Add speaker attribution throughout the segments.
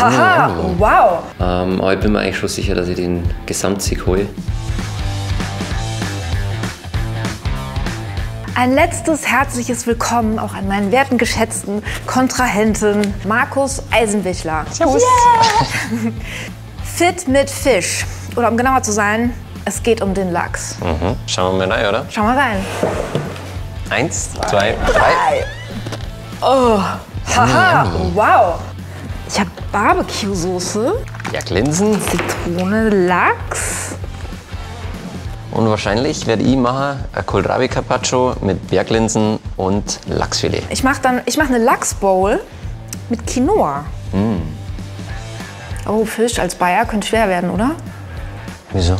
Speaker 1: Haha, wow.
Speaker 2: Ähm, aber ich bin mir eigentlich schon sicher, dass ich den Gesamtsieg hole.
Speaker 1: Ein letztes herzliches Willkommen auch an meinen werten, geschätzten Kontrahenten Markus Eisenbichler.
Speaker 3: Servus.
Speaker 1: Yeah. Fit mit Fisch. Oder um genauer zu sein, es geht um den Lachs.
Speaker 3: Mhm. Schauen wir mal rein, oder?
Speaker 1: Schau mal rein.
Speaker 3: Eins, zwei, drei.
Speaker 1: Oh, haha, wow. Ich habe Barbecue-Soße,
Speaker 3: Jagdlinsen.
Speaker 1: Zitrone, Lachs.
Speaker 3: Und wahrscheinlich werde ich machen ein Kohlrabi Carpaccio mit Berglinsen und Lachsfilet.
Speaker 1: Ich mache dann, ich mache eine Lachsbowl mit Quinoa. Oh, Fisch als Bayer könnte schwer werden, oder?
Speaker 3: Wieso?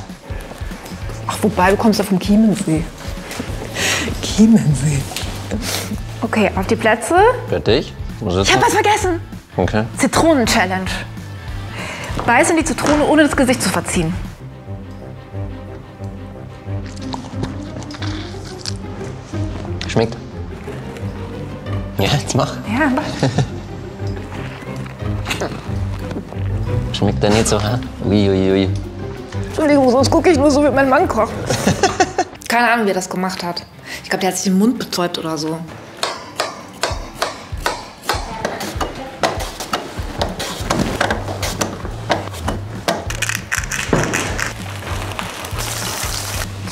Speaker 1: Ach, wobei, du kommst ja vom Chiemensee. Chiemensee. Okay, auf die Plätze.
Speaker 3: Fertig?
Speaker 1: Ich habe was vergessen.
Speaker 3: Okay.
Speaker 1: Zitronen-Challenge. Beiß in die Zitrone, ohne das Gesicht zu verziehen.
Speaker 3: Schmeckt. Ja, jetzt mach.
Speaker 1: Ja, mach.
Speaker 3: Schmeckt der nicht so, ha? Ui, ui, ui.
Speaker 1: Entschuldigung, sonst gucke ich nur so, wie mein Mann kocht. Keine Ahnung, wie er das gemacht hat. Ich glaube, der hat sich den Mund betäubt oder so.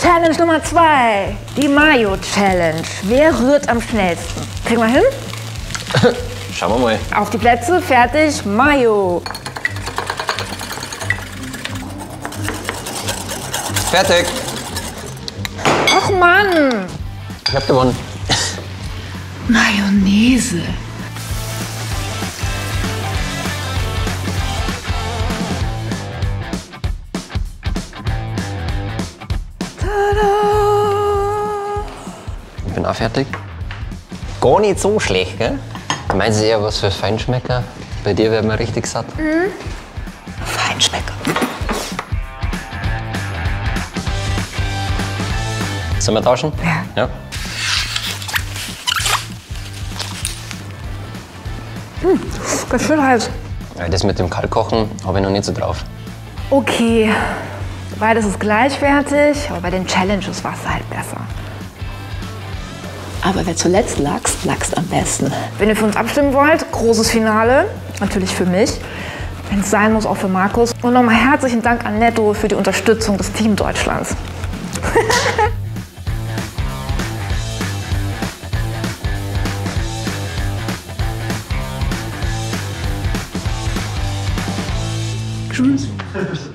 Speaker 1: Challenge Nummer zwei, die Mayo Challenge. Wer rührt am schnellsten? Kriegen wir hin?
Speaker 3: Schauen wir mal.
Speaker 1: Auf die Plätze, fertig, Mayo.
Speaker 3: Fertig.
Speaker 1: Ach Mann,
Speaker 3: Ich hab gewonnen.
Speaker 1: Mayonnaise.
Speaker 3: Auch fertig. Gar nicht so schlecht, gell? Du meinst eher was für Feinschmecker? Bei dir werden wir richtig satt.
Speaker 1: Feinschmecker.
Speaker 3: Sollen wir tauschen?
Speaker 1: Ja.
Speaker 3: Ja.
Speaker 1: Ganz schön heiß.
Speaker 3: Das mit dem Kaltkochen habe ich noch nicht so drauf.
Speaker 1: Okay, beides ist gleichwertig, aber bei den Challenges war es halt besser.
Speaker 4: Aber wer zuletzt lachst, lachst am besten.
Speaker 1: Wenn ihr für uns abstimmen wollt, großes Finale, natürlich für mich. Wenn es sein muss, auch für Markus. Und nochmal herzlichen Dank an Netto für die Unterstützung des Team Deutschlands.
Speaker 4: Tschüss.